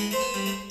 Música